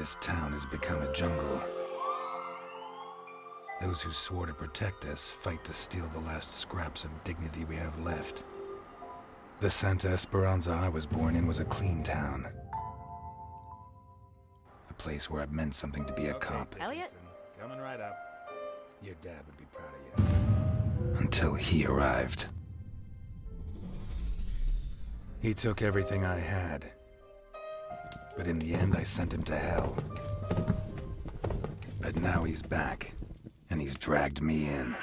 This town has become a jungle. Those who swore to protect us fight to steal the last scraps of dignity we have left. The Santa Esperanza I was born in was a clean town. A place where it meant something to be a cop. Eliot? Coming right up. Your dad would be proud of you. Until he arrived. He took everything I had. But in the end, I sent him to hell. But now he's back, and he's dragged me in.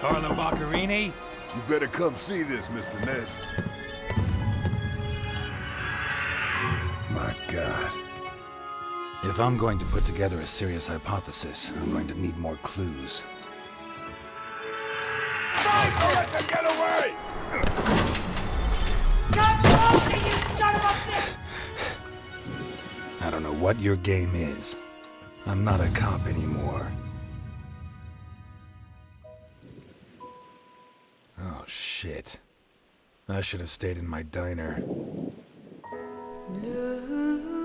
Carlo Boccarini? You better come see this, Mr. Ness. My God. If I'm going to put together a serious hypothesis, I'm going to need more clues. I don't know what your game is. I'm not a cop anymore. Oh, shit. I should have stayed in my diner. No.